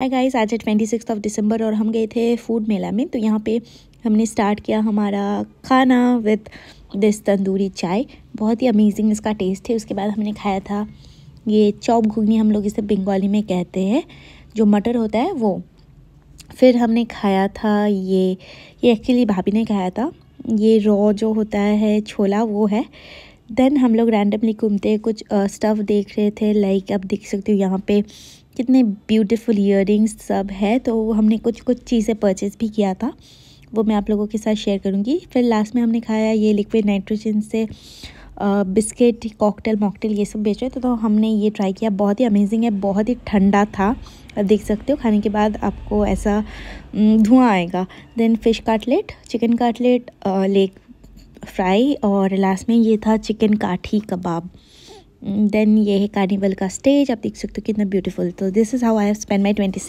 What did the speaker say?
Hi guys आज है twenty six of दिसंबर और हम गए थे फ़ूड मेला में। तो यहाँ पे हमने स्टार्ट किया हमारा खाना विद दिस तंदूरी चाय। बहुत ही अमेजिंग इसका टेस्ट है। उसके बाद हमने खाया था ये चौप घुगनी, हम लोग इसे बंगाली में कहते हैं। जो मटर होता है वो। फिर हमने खाया था ये ये एक्चुअली भाभी ने खाया था। ये रॉ जो होता है, छोला वो है। देन हम लोग रैंडमली घूमते कुछ स्टफ़ देख रहे थे लाइक अब देख सकते हो यहाँ पे कितने ब्यूटीफुल इयर सब है तो हमने कुछ कुछ चीज़ें परचेज़ भी किया था, वो मैं आप लोगों के साथ शेयर करूँगी। फिर लास्ट में हमने खाया ये लिक्विड नाइट्रोजन से बिस्किट कॉकटेल मॉकटेल ये सब बेच रहे थे तो हमने ये ट्राई किया, बहुत ही अमेजिंग है, बहुत ही ठंडा था। देख सकते हो, खाने के बाद आपको ऐसा धुआँ आएगा। Then fish cutlet chicken cutlet leg fry और लास्ट में ये था चिकन काठी कबाब। देन ये है कार्निवल का स्टेज आप देख सकते हो कितना ब्यूटीफुल तो this is how I have spend my twenty